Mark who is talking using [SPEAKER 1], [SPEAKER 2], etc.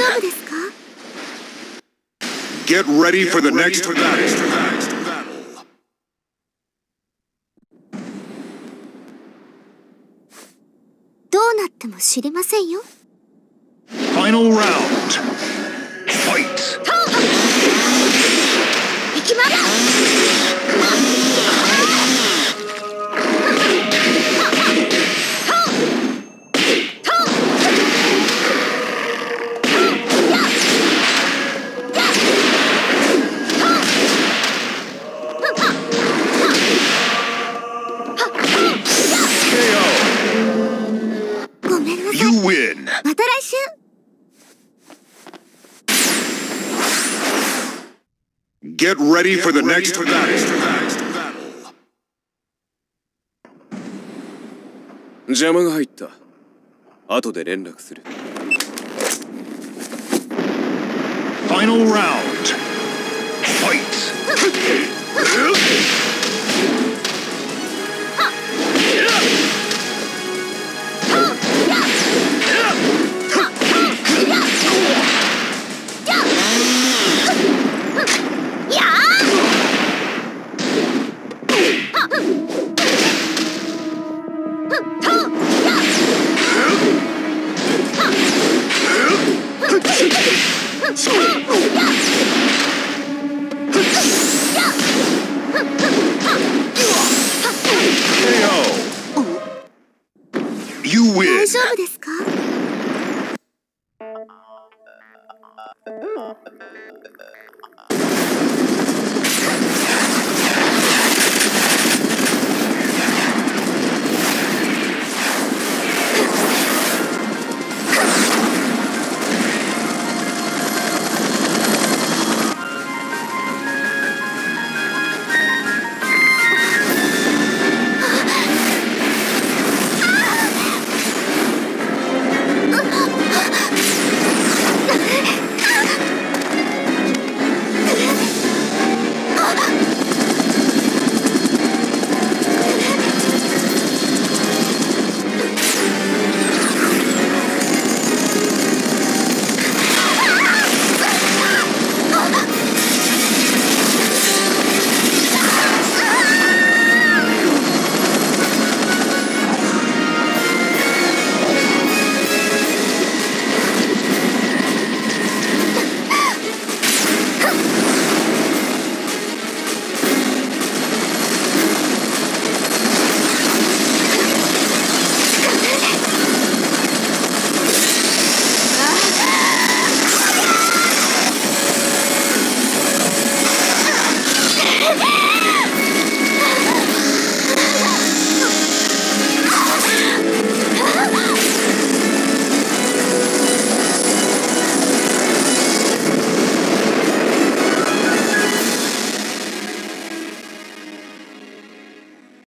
[SPEAKER 1] 丈夫ですか
[SPEAKER 2] Get ready for the next battle.
[SPEAKER 1] どうなっても知りませんよ
[SPEAKER 2] Final round. Fight.
[SPEAKER 1] 行きます
[SPEAKER 2] Get ready for the next battle.
[SPEAKER 3] 邪魔が入った後で連絡する
[SPEAKER 2] Final round. Fight. 大丈夫ですか？